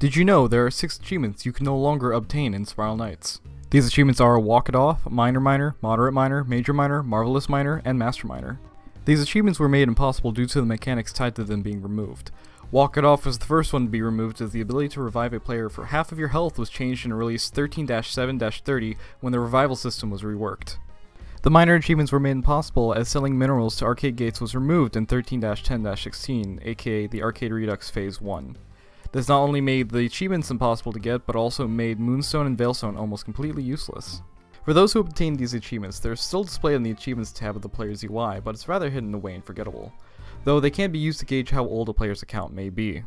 Did you know there are 6 achievements you can no longer obtain in Spiral Knights? These achievements are Walk It Off, Minor Miner, Moderate Miner, Major Miner, Marvelous Miner, and Master Miner. These achievements were made impossible due to the mechanics tied to them being removed. Walk It Off was the first one to be removed as the ability to revive a player for half of your health was changed in release 13-7-30 when the revival system was reworked. The miner achievements were made impossible as selling minerals to arcade gates was removed in 13-10-16, aka the Arcade Redux Phase 1. This not only made the achievements impossible to get, but also made Moonstone and Veilstone almost completely useless. For those who obtained these achievements, they're still displayed in the Achievements tab of the player's UI, but it's rather hidden away and forgettable, though they can be used to gauge how old a player's account may be.